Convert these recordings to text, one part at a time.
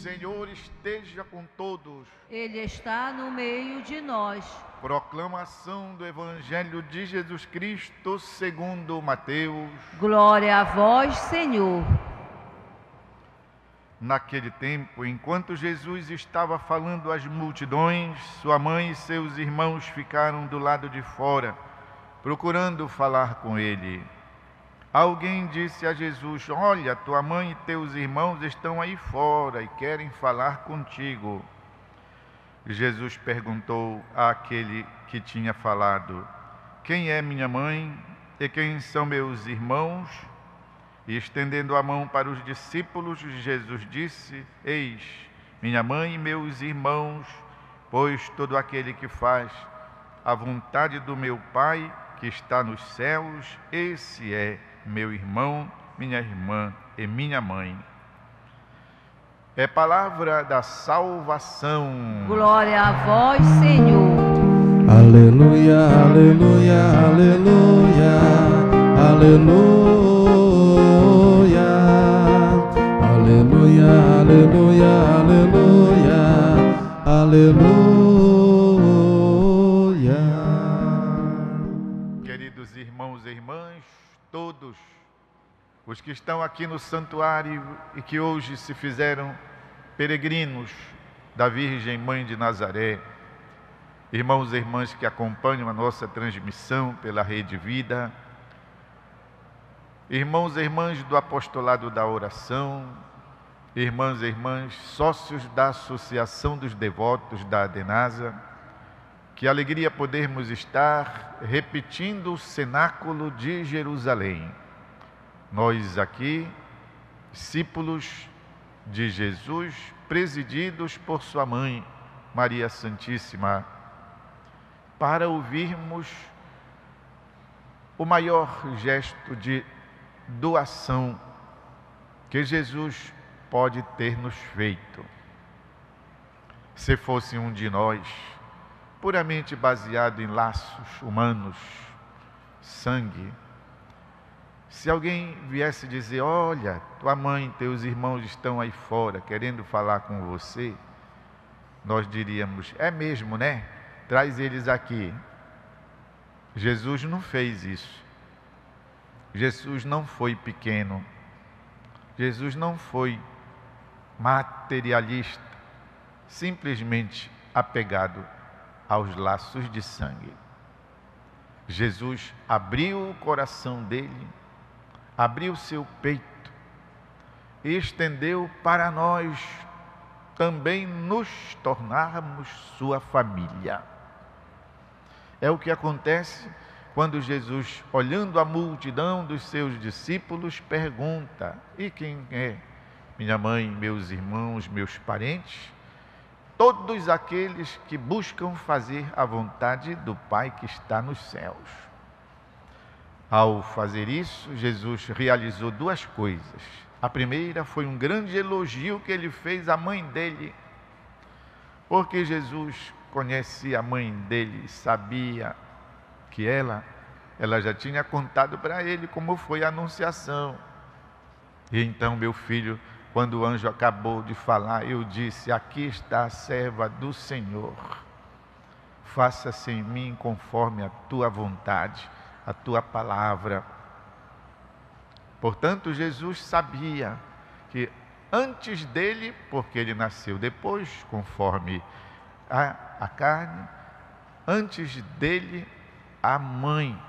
Senhor esteja com todos. Ele está no meio de nós. Proclamação do Evangelho de Jesus Cristo segundo Mateus. Glória a vós, Senhor. Naquele tempo, enquanto Jesus estava falando às multidões, sua mãe e seus irmãos ficaram do lado de fora, procurando falar com ele. Alguém disse a Jesus: Olha, tua mãe e teus irmãos estão aí fora e querem falar contigo. Jesus perguntou àquele que tinha falado: Quem é minha mãe e quem são meus irmãos? E estendendo a mão para os discípulos, Jesus disse: Eis, minha mãe e meus irmãos, pois todo aquele que faz a vontade do meu Pai que está nos céus, esse é meu irmão, minha irmã e minha mãe. É palavra da salvação. Glória a vós, Senhor. Aleluia, aleluia, aleluia, aleluia. Aleluia, aleluia, aleluia, aleluia. Os que estão aqui no santuário e que hoje se fizeram peregrinos da Virgem Mãe de Nazaré, irmãos e irmãs que acompanham a nossa transmissão pela Rede Vida, irmãos e irmãs do apostolado da oração, irmãs e irmãs, sócios da Associação dos Devotos da Adenasa, que alegria podermos estar repetindo o cenáculo de Jerusalém. Nós aqui, discípulos de Jesus, presididos por sua mãe, Maria Santíssima, para ouvirmos o maior gesto de doação que Jesus pode ter nos feito. Se fosse um de nós, puramente baseado em laços humanos, sangue, se alguém viesse dizer: Olha, tua mãe, teus irmãos estão aí fora querendo falar com você, nós diríamos: É mesmo, né? Traz eles aqui. Jesus não fez isso. Jesus não foi pequeno. Jesus não foi materialista, simplesmente apegado aos laços de sangue. Jesus abriu o coração dele, abriu seu peito e estendeu para nós também nos tornarmos sua família. É o que acontece quando Jesus, olhando a multidão dos seus discípulos, pergunta: E quem é minha mãe, meus irmãos, meus parentes, todos aqueles que buscam fazer a vontade do Pai que está nos céus. Ao fazer isso, Jesus realizou duas coisas. A primeira foi um grande elogio que ele fez à mãe dele, porque Jesus conhecia a mãe dele, sabia que ela, ela já tinha contado para ele como foi a anunciação. E então, meu filho, quando o anjo acabou de falar, eu disse: Aqui está a serva do Senhor. Faça-se em mim conforme a tua vontade, a tua palavra. Portanto, Jesus sabia que antes dele, porque ele nasceu depois, conforme a, a carne, antes dele, a mãe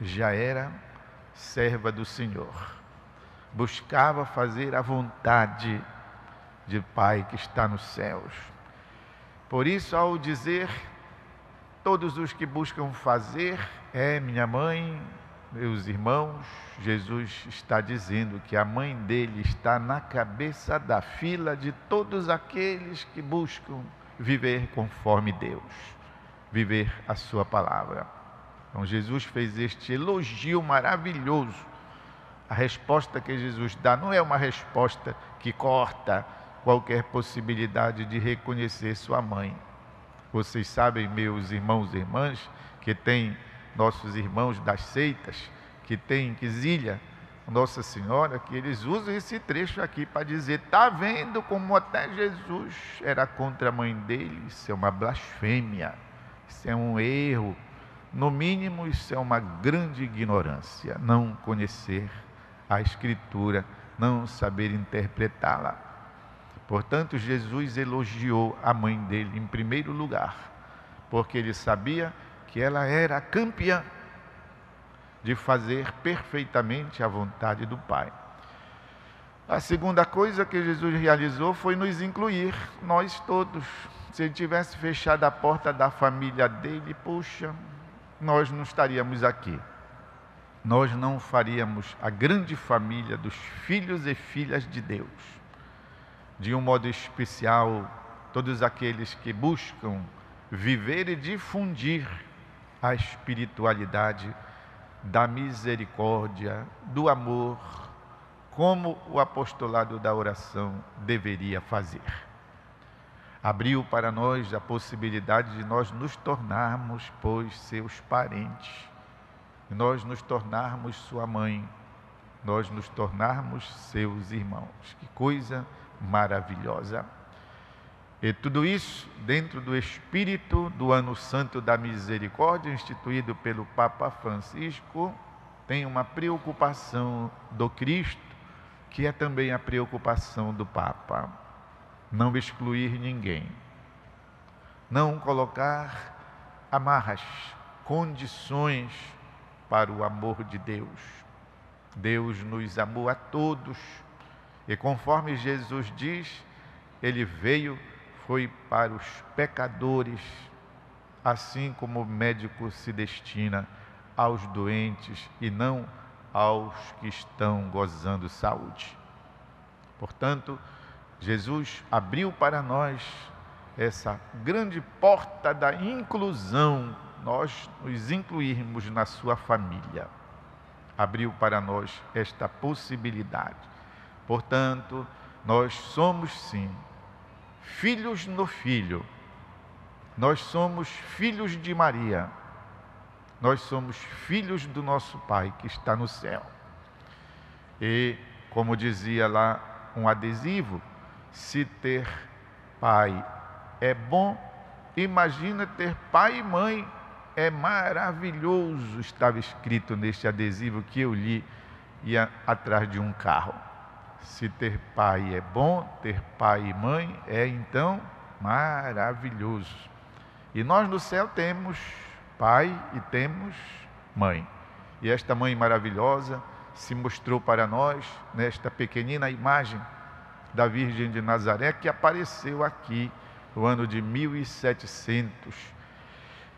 já era serva do Senhor buscava fazer a vontade de Pai que está nos céus. Por isso, ao dizer todos os que buscam fazer, é minha mãe, meus irmãos, Jesus está dizendo que a mãe dele está na cabeça da fila de todos aqueles que buscam viver conforme Deus, viver a sua palavra. Então Jesus fez este elogio maravilhoso a resposta que Jesus dá não é uma resposta que corta qualquer possibilidade de reconhecer sua mãe. Vocês sabem, meus irmãos e irmãs, que tem nossos irmãos das seitas, que tem quizilha, Nossa Senhora que eles usam esse trecho aqui para dizer: está vendo como até Jesus era contra a mãe dele? Isso é uma blasfêmia, isso é um erro. No mínimo, isso é uma grande ignorância, não conhecer a Escritura, não saber interpretá-la. Portanto, Jesus elogiou a mãe dele em primeiro lugar, porque ele sabia que ela era campeã de fazer perfeitamente a vontade do Pai. A segunda coisa que Jesus realizou foi nos incluir, nós todos. Se ele tivesse fechado a porta da família dele, puxa, nós não estaríamos aqui. Nós não faríamos a grande família dos filhos e filhas de Deus. De um modo especial, todos aqueles que buscam viver e difundir a espiritualidade da misericórdia, do amor, como o apostolado da oração deveria fazer. Abriu para nós a possibilidade de nós nos tornarmos, pois, seus parentes, nós nos tornarmos sua mãe, nós nos tornarmos seus irmãos. Que coisa maravilhosa! E tudo isso dentro do espírito do Ano Santo da Misericórdia, instituído pelo Papa Francisco, tem uma preocupação do Cristo, que é também a preocupação do Papa. Não excluir ninguém. Não colocar amarras, condições para o amor de Deus. Deus nos amou a todos. E conforme Jesus diz, ele veio foi para os pecadores, assim como o médico se destina aos doentes e não aos que estão gozando saúde. Portanto, Jesus abriu para nós essa grande porta da inclusão, nós nos incluirmos na sua família. Abriu para nós esta possibilidade. Portanto, nós somos sim filhos no Filho. Nós somos filhos de Maria. Nós somos filhos do nosso Pai que está no céu. E, como dizia lá um adesivo, se ter pai é bom, imagina ter pai e mãe é maravilhoso, estava escrito neste adesivo que eu li, ia atrás de um carro. Se ter pai é bom, ter pai e mãe é então maravilhoso. E nós no céu temos pai e temos mãe. E esta mãe maravilhosa se mostrou para nós nesta pequenina imagem da Virgem de Nazaré que apareceu aqui no ano de 1700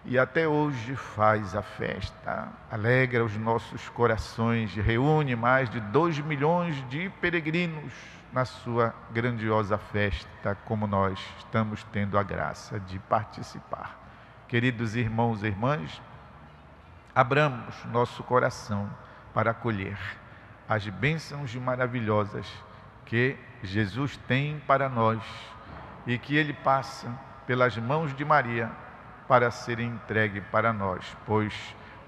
e até hoje faz a festa, alegra os nossos corações, reúne mais de dois milhões de peregrinos na sua grandiosa festa, como nós estamos tendo a graça de participar. Queridos irmãos e irmãs, abramos nosso coração para acolher as bênçãos maravilhosas que Jesus tem para nós e que Ele passa pelas mãos de Maria para ser entregue para nós, pois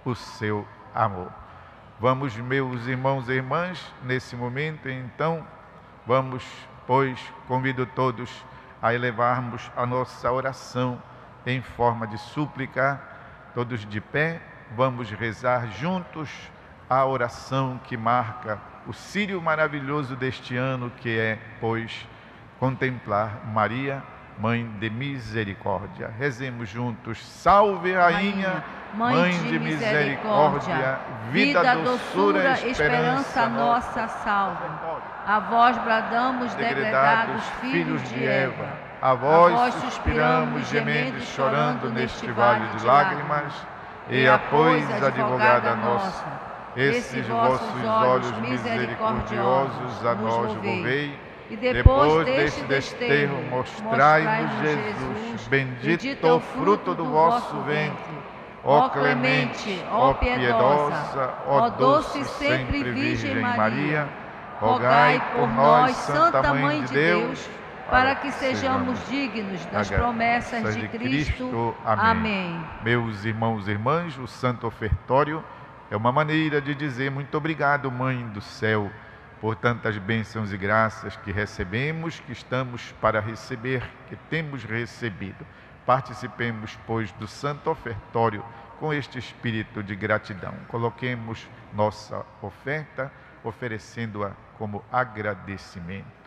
o seu amor. Vamos, meus irmãos e irmãs, nesse momento, então, vamos, pois, convido todos a elevarmos a nossa oração em forma de súplica, todos de pé, vamos rezar juntos a oração que marca o sírio maravilhoso deste ano, que é, pois, contemplar Maria Mãe de misericórdia. Rezemos juntos. Salve, Rainha, Mãe, Mãe de, de misericórdia, vida, doçura, esperança nossa, salve. A vós bradamos, degredados, filhos de Eva. A vós suspiramos, gemendo e chorando neste vale de lágrimas. E a pois, advogada nossa, esses vossos olhos misericordiosos a nós volvei e depois, depois deste desterro, mostrai-nos Jesus, bendito o fruto do vosso ventre. Ó clemente, ó piedosa, ó doce sempre Virgem Maria, rogai por nós, Santa Mãe de Deus, para que sejamos dignos das promessas de Cristo. Amém. Meus irmãos e irmãs, o santo ofertório É uma maneira de dizer muito obrigado, Mãe do céu, por tantas bênçãos e graças que recebemos, que estamos para receber, que temos recebido. Participemos, pois, do santo ofertório com este espírito de gratidão. Coloquemos nossa oferta, oferecendo-a como agradecimento.